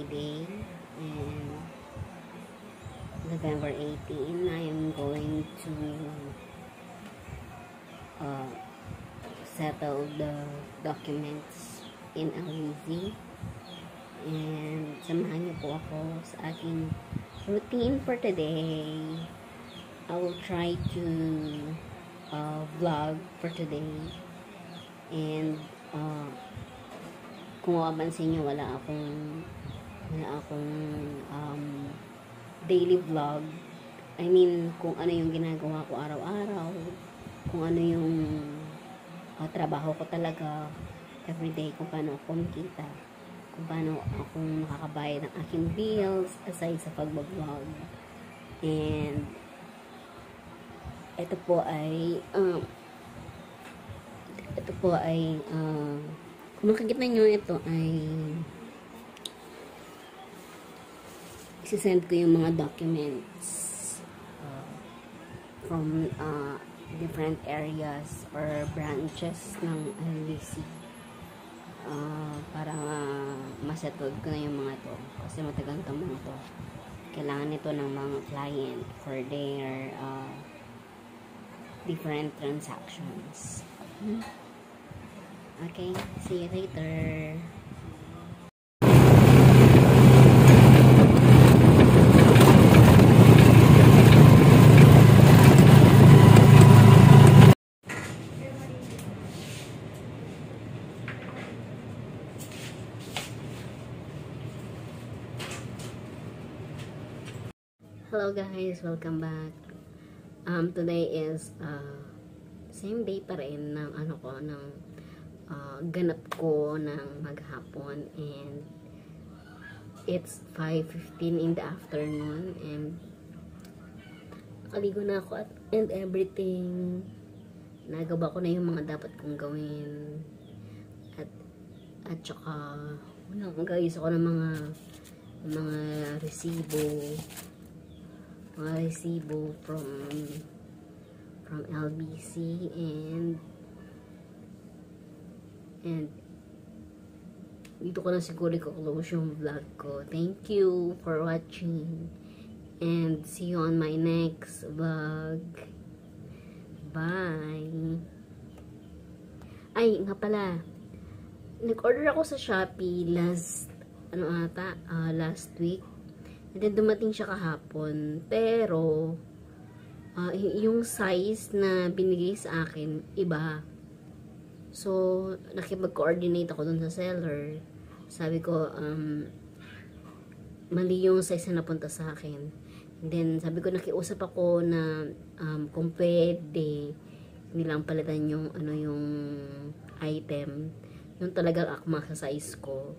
Friday. And November 18 I am going to uh, settle the documents in Alizi and samahan niyo po ako sa aking routine for today. I will try to uh, vlog for today. And uh, kung mapansin nyo wala akong wala akong um, daily vlog. I mean, kung ano yung ginagawa ko araw-araw, kung ano yung uh, trabaho ko talaga everyday, kung paano ako kumikita, kung paano ako makakabayad ng aking bills aside sa pagbablog. And ito po ay um, ito po ay uh, kung makikita nyo ito ay isisend ko yung mga documents uh, from uh, different areas or branches ng LVC uh, para uh, masettled ko na yung mga to. Kasi matagal mga to. Kailangan nito ng mga client for their uh, different transactions. Okay see you later Hello guys, welcome back. Um, today is uh, same day pa rin ng ano ko, ng uh, ganap ko ng maghapon. And it's 5.15 in the afternoon and nakaligo na ako at, and everything. Nagawa ko na yung mga dapat kong gawin. At at saka wala, guys ako ng mga mga resibo resibo from from LBC and and dito ko na siguro i-close yung vlog ko. Thank you for watching and see you on my next vlog. Bye! Ay, nga pala. Nag-order ako sa Shopee last ano ata, uh, last week And then, dumating siya kahapon. Pero, uh, yung size na binigay sa akin, iba. So, nakipag-coordinate ako dun sa seller. Sabi ko, um, mali yung size na napunta sa akin. And then, sabi ko, nakiusap ako na um, kung pwede, nilang palitan yung, ano, yung item. Yung talagang akma sa size ko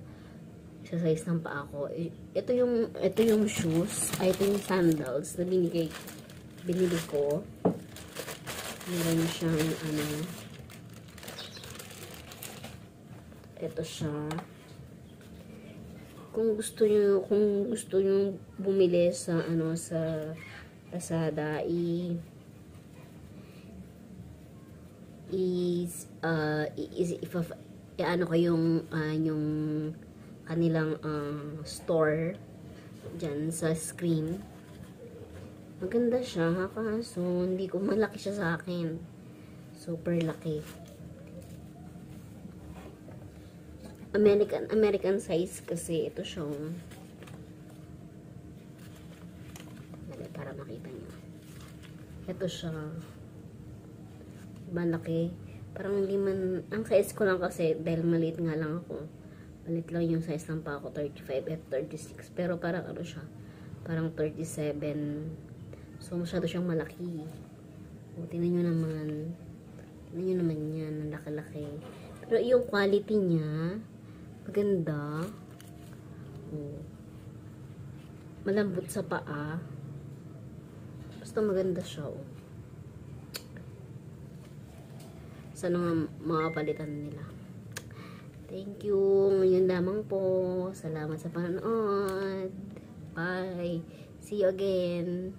size ng paa ko. Ito yung, ito yung shoes, ay ito yung sandals na binigay, binili ko. Meron siyang, ano, ito siya. Kung gusto niyo, kung gusto niyo bumili sa, ano, sa Lazada, i, is, uh, is, if, if, ano ko yung, uh, yung, kanilang uh, store dyan sa screen. Maganda siya, ha, kaso hindi ko malaki siya sa akin. Super laki. American American size kasi ito siya. Para makita niyo. Ito siya. Malaki. Parang hindi man, ang size ko lang kasi dahil maliit nga lang ako Palit lang yung size ng pa ako, 35 at 36. Pero parang ano siya, parang 37. So, masyado siyang malaki. O, tinan nyo naman. Tinan nyo naman yan, ang laki-laki. Pero yung quality niya, maganda. O, malambot sa paa. Basta maganda siya, o. Sana nga makapalitan nila. Thank you. Ngayon lamang po. Salamat sa panonood. Bye. See you again.